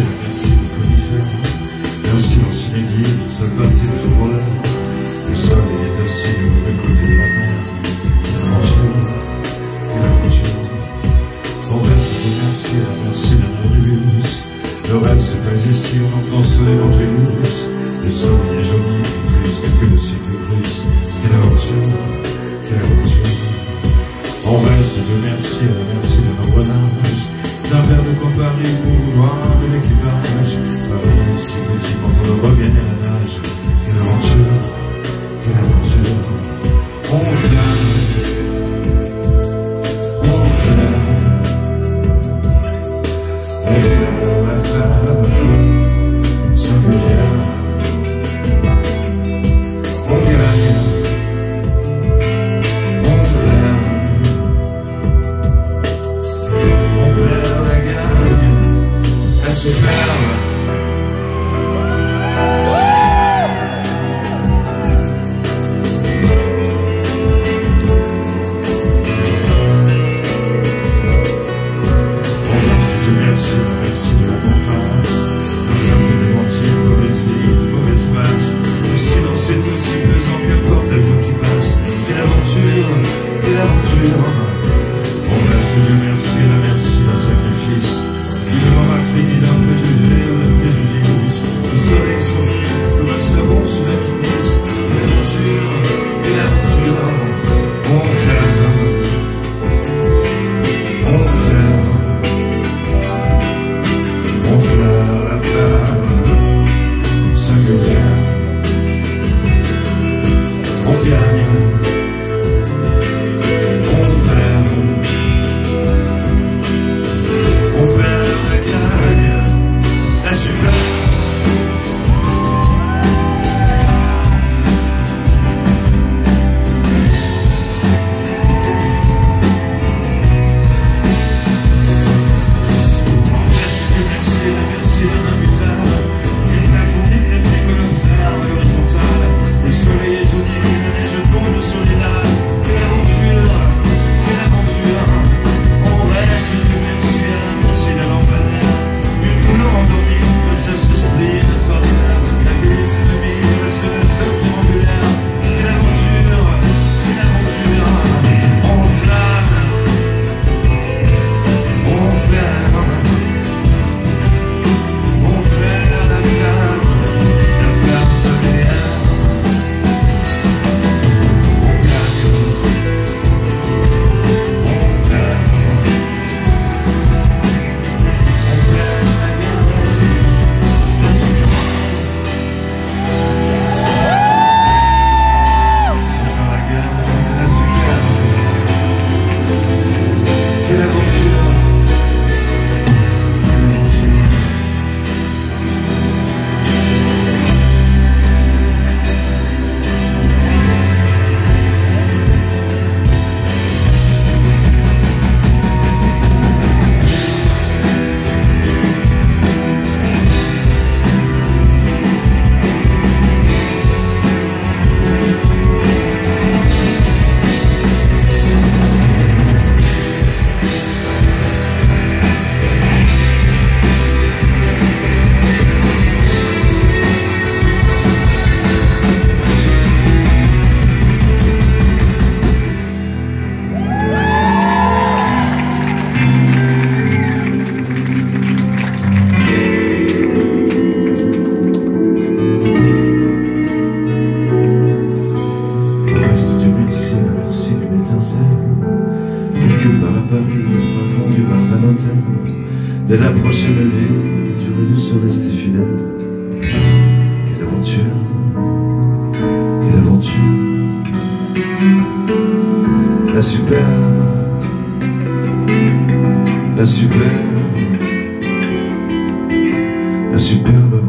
c'est la merci du commissaire. D'un silence midi, d'une seule partie de. Le sol, il est assis du mauvais côté de la mer. Quelle aventure, quelle aventure. On reste dit merci à la merci de Nautilus. Le reste n'est pas ici, on entend sonner l'angélus. Le soleil est jauni, plus triste que le cycle russe. Quelle aventure, quelle aventure. On reste de merci à la merci de nos bonheurs d'un verre de Campari pour vouloir de l'équipage. Seigneur. Mon Père Seigneur, merci, la merci d'un sacrifice. Il ne m'a pas péni d'un préjugé, d'un préjudice. Il serait son fils, nous la Dès la prochaine vie, j'aurais dû se rester fidèle. Quelle aventure, quelle aventure. La superbe, la superbe, la superbe.